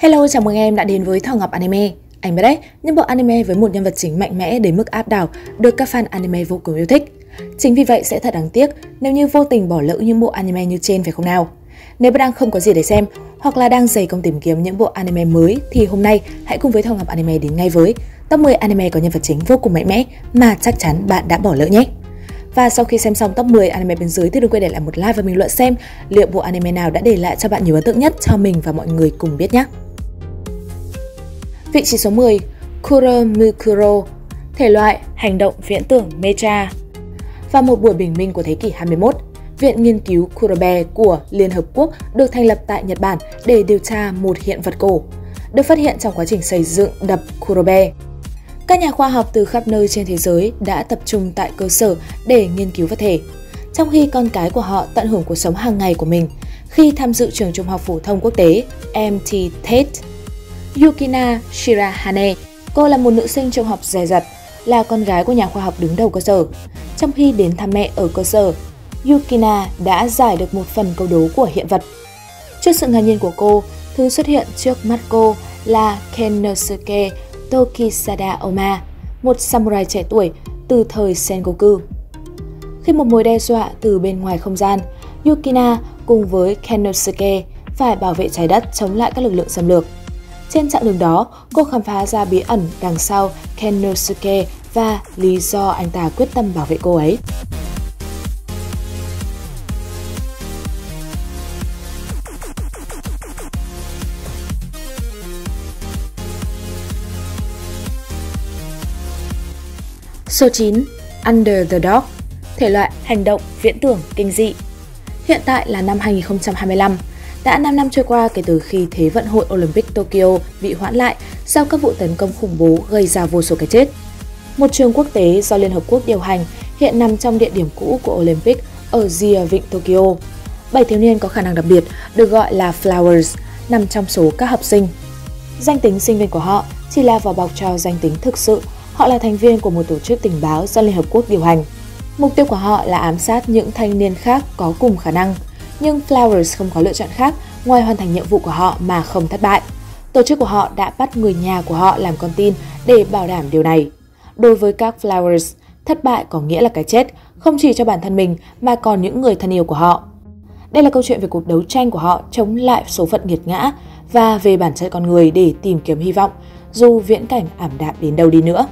Hello, chào mừng em đã đến với Thảo Ngọc Anime. Anh biết đấy, những bộ anime với một nhân vật chính mạnh mẽ đến mức áp đảo được các fan anime vô cùng yêu thích. Chính vì vậy sẽ thật đáng tiếc nếu như vô tình bỏ lỡ những bộ anime như trên phải không nào? Nếu bạn đang không có gì để xem hoặc là đang dày công tìm kiếm những bộ anime mới thì hôm nay hãy cùng với Thảo Ngọc Anime đến ngay với top 10 anime có nhân vật chính vô cùng mạnh mẽ mà chắc chắn bạn đã bỏ lỡ nhé. Và sau khi xem xong top 10 anime bên dưới thì đừng quên để lại một like và bình luận xem liệu bộ anime nào đã để lại cho bạn nhiều ấn tượng nhất cho mình và mọi người cùng biết nhé. Vị trí số 10, Kuro Mukuro, thể loại hành động viễn tưởng mecha. Vào một buổi bình minh của thế kỷ 21, Viện Nghiên cứu Kurobe của Liên Hợp Quốc được thành lập tại Nhật Bản để điều tra một hiện vật cổ, được phát hiện trong quá trình xây dựng đập Kurobe. Các nhà khoa học từ khắp nơi trên thế giới đã tập trung tại cơ sở để nghiên cứu vật thể, trong khi con cái của họ tận hưởng cuộc sống hàng ngày của mình khi tham dự trường trung học phổ thông quốc tế MT Tate. Yukina Shirahane, cô là một nữ sinh trung học dè dặt, là con gái của nhà khoa học đứng đầu cơ sở. Trong khi đến thăm mẹ ở cơ sở, Yukina đã giải được một phần câu đố của hiện vật. Trước sự ngạc nhiên của cô, thứ xuất hiện trước mắt cô là Kenosuke Tokisada Oma, một samurai trẻ tuổi từ thời Sengoku. Khi một mối đe dọa từ bên ngoài không gian, Yukina cùng với Kenosuke phải bảo vệ trái đất chống lại các lực lượng xâm lược. Trên chặng đường đó, cô khám phá ra bí ẩn đằng sau Kenosuke và lý do anh ta quyết tâm bảo vệ cô ấy. Số 9. Under the Dog Thể loại hành động, viễn tưởng, kinh dị Hiện tại là năm 2025 đã 5 năm trôi qua kể từ khi Thế vận hội Olympic Tokyo bị hoãn lại sau các vụ tấn công khủng bố gây ra vô số cái chết. Một trường quốc tế do Liên Hợp Quốc điều hành hiện nằm trong địa điểm cũ của Olympic ở rìa vịnh Tokyo. Bảy thiếu niên có khả năng đặc biệt được gọi là Flowers, nằm trong số các học sinh. Danh tính sinh viên của họ chỉ là vỏ bọc cho danh tính thực sự Họ là thành viên của một tổ chức tình báo do Liên Hợp Quốc điều hành. Mục tiêu của họ là ám sát những thanh niên khác có cùng khả năng. Nhưng Flowers không có lựa chọn khác ngoài hoàn thành nhiệm vụ của họ mà không thất bại. Tổ chức của họ đã bắt người nhà của họ làm con tin để bảo đảm điều này. Đối với các Flowers, thất bại có nghĩa là cái chết, không chỉ cho bản thân mình mà còn những người thân yêu của họ. Đây là câu chuyện về cuộc đấu tranh của họ chống lại số phận nghiệt ngã và về bản chất con người để tìm kiếm hy vọng, dù viễn cảnh ảm đạm đến đâu đi nữa.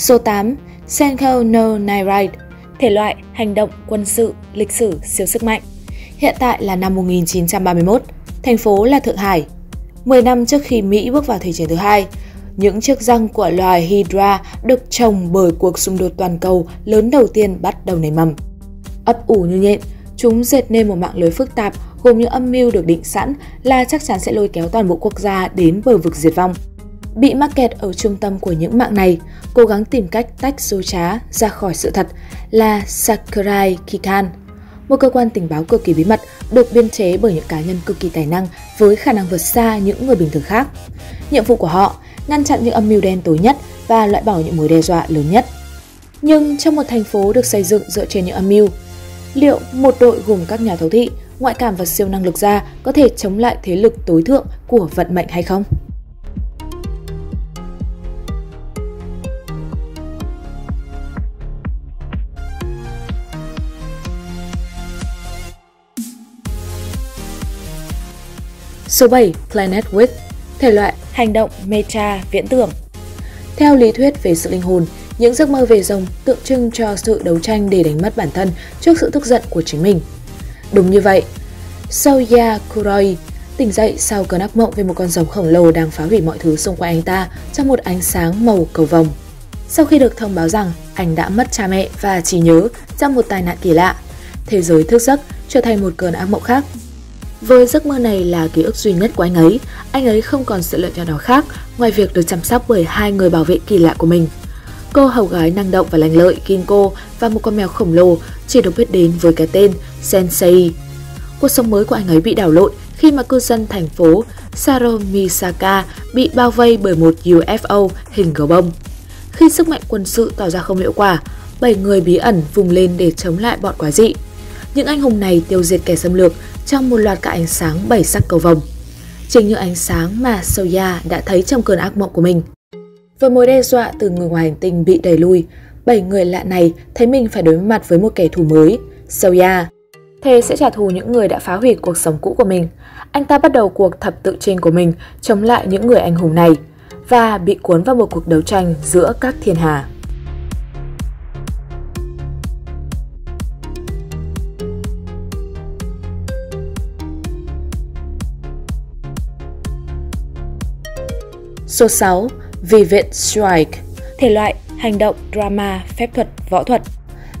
Số 8. Senko no Nairide Thể loại hành động, quân sự, lịch sử, siêu sức mạnh Hiện tại là năm 1931, thành phố là Thượng Hải. 10 năm trước khi Mỹ bước vào Thế chiến thứ hai, những chiếc răng của loài Hydra được trồng bởi cuộc xung đột toàn cầu lớn đầu tiên bắt đầu nảy mầm. Ấp ủ như nhện, chúng dệt nên một mạng lưới phức tạp gồm những âm mưu được định sẵn là chắc chắn sẽ lôi kéo toàn bộ quốc gia đến bờ vực diệt vong. Bị mắc kẹt ở trung tâm của những mạng này, cố gắng tìm cách tách dối trá ra khỏi sự thật là Sakurai Kikan, một cơ quan tình báo cực kỳ bí mật được biên chế bởi những cá nhân cực kỳ tài năng với khả năng vượt xa những người bình thường khác. Nhiệm vụ của họ ngăn chặn những âm mưu đen tối nhất và loại bỏ những mối đe dọa lớn nhất. Nhưng trong một thành phố được xây dựng dựa trên những âm mưu, liệu một đội gồm các nhà thấu thị, ngoại cảm và siêu năng lực ra có thể chống lại thế lực tối thượng của vận mệnh hay không? Số 7. Planet With Thể loại hành động, meta, viễn tưởng Theo lý thuyết về sự linh hồn, những giấc mơ về rồng tượng trưng cho sự đấu tranh để đánh mất bản thân trước sự tức giận của chính mình. Đúng như vậy, Soya Kuroi tỉnh dậy sau cơn ác mộng về một con rồng khổng lồ đang phá hủy mọi thứ xung quanh anh ta trong một ánh sáng màu cầu vồng. Sau khi được thông báo rằng anh đã mất cha mẹ và trí nhớ trong một tai nạn kỳ lạ, thế giới thức giấc trở thành một cơn ác mộng khác với giấc mơ này là ký ức duy nhất của anh ấy, anh ấy không còn sự lựa chọn nào khác ngoài việc được chăm sóc bởi hai người bảo vệ kỳ lạ của mình. Cô hầu gái năng động và lành lợi Kinko và một con mèo khổng lồ chỉ được biết đến với cái tên Sensei. Cuộc sống mới của anh ấy bị đảo lộn khi mà cư dân thành phố Saromisaka bị bao vây bởi một UFO hình gấu bông. Khi sức mạnh quân sự tỏ ra không hiệu quả, bảy người bí ẩn vùng lên để chống lại bọn quái dị. Những anh hùng này tiêu diệt kẻ xâm lược trong một loạt các ánh sáng bảy sắc cầu vồng. Chính những ánh sáng mà Soya đã thấy trong cơn ác mộng của mình. Với mối đe dọa từ người ngoài hành tinh bị đẩy lui, bảy người lạ này thấy mình phải đối mặt với một kẻ thù mới, Soya. Thề sẽ trả thù những người đã phá hủy cuộc sống cũ của mình. Anh ta bắt đầu cuộc thập tự chinh của mình chống lại những người anh hùng này và bị cuốn vào một cuộc đấu tranh giữa các thiên hà. Số 6. Vivid Strike Thể loại hành động, drama, phép thuật, võ thuật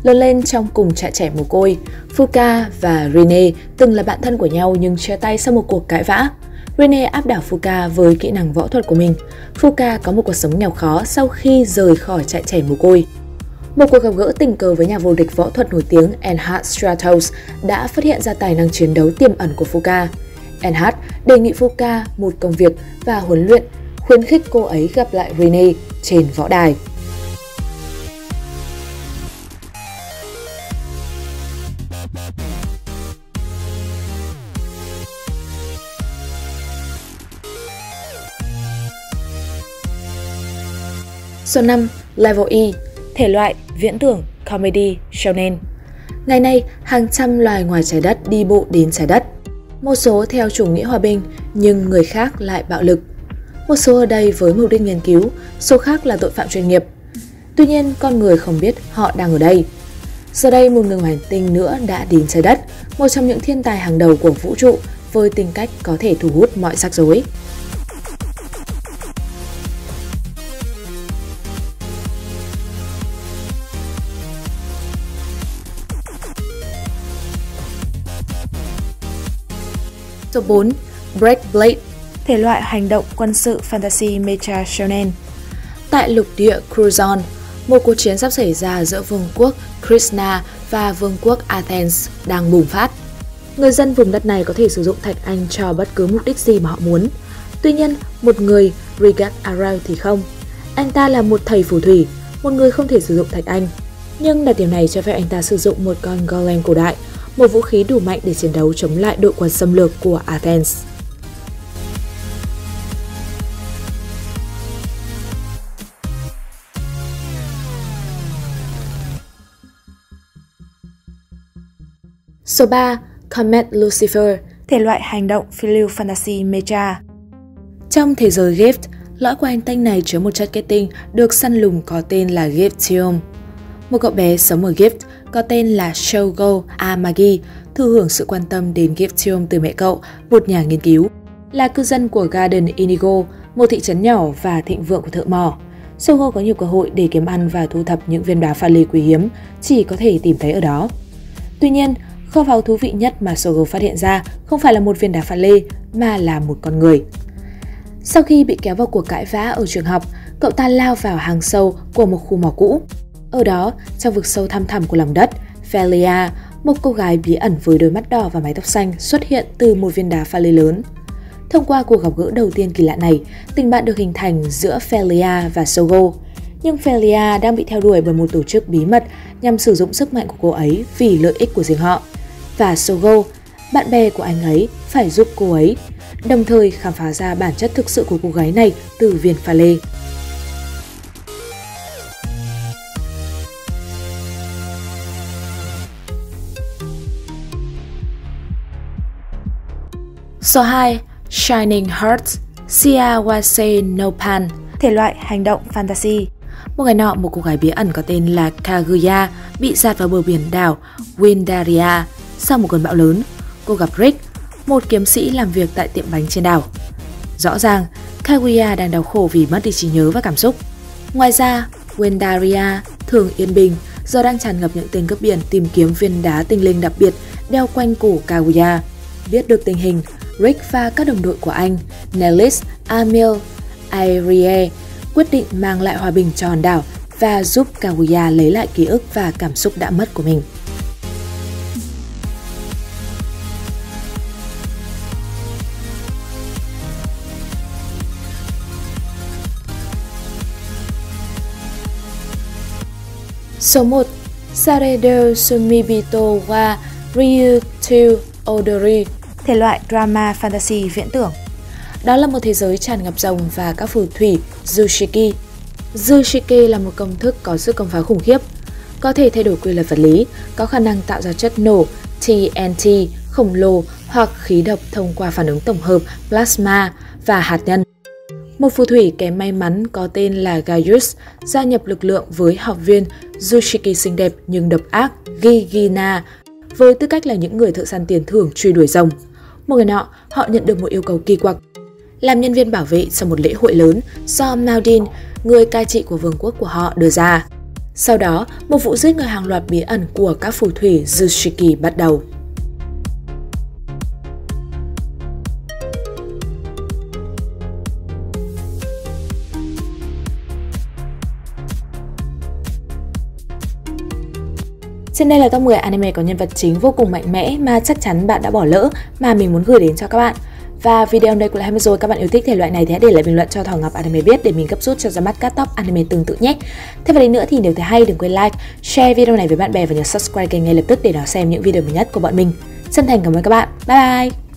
Lớn lên trong cùng trại trẻ mồ côi, Fuka và Rene từng là bạn thân của nhau nhưng chia tay sau một cuộc cãi vã. Rene áp đảo Fuka với kỹ năng võ thuật của mình. Fuka có một cuộc sống nghèo khó sau khi rời khỏi trại trẻ mồ côi. Một cuộc gặp gỡ tình cờ với nhà vô địch võ thuật nổi tiếng Enhard Stratos đã phát hiện ra tài năng chiến đấu tiềm ẩn của Fuka. Enhard đề nghị Fuka một công việc và huấn luyện, khuyến khích cô ấy gặp lại Rene trên võ đài. Số 5. Level E Thể loại viễn tưởng, comedy, shonen Ngày nay, hàng trăm loài ngoài trái đất đi bộ đến trái đất. Một số theo chủ nghĩa hòa bình, nhưng người khác lại bạo lực. Một số ở đây với mục đích nghiên cứu, số khác là tội phạm chuyên nghiệp. Tuy nhiên, con người không biết họ đang ở đây. Giờ đây, một người ngoài hành tinh nữa đã đến trái đất, một trong những thiên tài hàng đầu của vũ trụ với tính cách có thể thu hút mọi rắc rối. Số 4. Break Blade Thể loại hành động quân sự fantasy mecha shonen Tại lục địa Cruzon, một cuộc chiến sắp xảy ra giữa vương quốc Krishna và vương quốc Athens đang bùng phát. Người dân vùng đất này có thể sử dụng thạch anh cho bất cứ mục đích gì mà họ muốn. Tuy nhiên, một người, Rigat Aral thì không. Anh ta là một thầy phù thủy, một người không thể sử dụng thạch anh. Nhưng đặc điểm này cho phép anh ta sử dụng một con golem cổ đại một vũ khí đủ mạnh để chiến đấu chống lại đội quân xâm lược của Athens. Số 3. Comet Lucifer, thể loại hành động phiêu fantasy mecha. Trong thế giới Gift, lõi của hành tinh này chứa một chất kết tinh được săn lùng có tên là Giftium. Một cậu bé sống ở Gift có tên là Shogo Amagi, thư hưởng sự quan tâm đến Giftium từ mẹ cậu, một nhà nghiên cứu. Là cư dân của Garden Inigo, một thị trấn nhỏ và thịnh vượng của thợ mỏ. Shogo có nhiều cơ hội để kiếm ăn và thu thập những viên đá pha lê quý hiếm chỉ có thể tìm thấy ở đó. Tuy nhiên, kho báu thú vị nhất mà Sogo phát hiện ra không phải là một viên đá pha lê mà là một con người. Sau khi bị kéo vào cuộc cãi vã ở trường học, cậu ta lao vào hàng sâu của một khu mỏ cũ. Ở đó, trong vực sâu thăm thẳm của lòng đất, Felia, một cô gái bí ẩn với đôi mắt đỏ và mái tóc xanh xuất hiện từ một viên đá pha lê lớn. Thông qua cuộc gặp gỡ đầu tiên kỳ lạ này, tình bạn được hình thành giữa Felia và Sogo. Nhưng Felia đang bị theo đuổi bởi một tổ chức bí mật nhằm sử dụng sức mạnh của cô ấy vì lợi ích của riêng họ. Và Sogo, bạn bè của anh ấy, phải giúp cô ấy, đồng thời khám phá ra bản chất thực sự của cô gái này từ viên pha lê. Số 2. Shining Hearts Siawase no Pan Thể loại hành động fantasy Một ngày nọ, một cô gái bí ẩn có tên là Kaguya bị giạt vào bờ biển đảo Windaria sau một cơn bão lớn. Cô gặp Rick, một kiếm sĩ làm việc tại tiệm bánh trên đảo. Rõ ràng, Kaguya đang đau khổ vì mất đi trí nhớ và cảm xúc. Ngoài ra, Wendaria thường yên bình giờ đang tràn ngập những tên cướp biển tìm kiếm viên đá tinh linh đặc biệt đeo quanh cổ Kaguya. Biết được tình hình, Rick và các đồng đội của anh, Nellis, Amil, Airie, quyết định mang lại hòa bình cho hòn đảo và giúp Kaguya lấy lại ký ức và cảm xúc đã mất của mình. Số 1. Saredo Sumibito wa Ryu to Odori Thể loại drama fantasy viễn tưởng Đó là một thế giới tràn ngập rồng và các phù thủy Zushiki Zushiki là một công thức có sức công phá khủng khiếp có thể thay đổi quy luật vật lý, có khả năng tạo ra chất nổ TNT khổng lồ hoặc khí độc thông qua phản ứng tổng hợp plasma và hạt nhân. Một phù thủy kém may mắn có tên là Gaius gia nhập lực lượng với học viên Zushiki xinh đẹp nhưng độc ác Gigina với tư cách là những người thợ săn tiền thưởng truy đuổi rồng. Một ngày nọ, họ nhận được một yêu cầu kỳ quặc làm nhân viên bảo vệ sau một lễ hội lớn do Maldin, người cai trị của vương quốc của họ đưa ra. Sau đó, một vụ giết người hàng loạt bí ẩn của các phù thủy Zushiki bắt đầu. Trên đây là top 10 anime có nhân vật chính vô cùng mạnh mẽ mà chắc chắn bạn đã bỏ lỡ mà mình muốn gửi đến cho các bạn. Và video đây cũng là hết rồi. Các bạn yêu thích thể loại này thì hãy để lại bình luận cho Thỏ Ngọc Anime biết để mình cấp rút cho ra mắt các top anime tương tự nhé. Thêm vào đấy nữa thì nếu thấy hay đừng quên like, share video này với bạn bè và nhớ subscribe kênh ngay lập tức để đón xem những video mới nhất của bọn mình. Chân thành cảm ơn các bạn. Bye bye!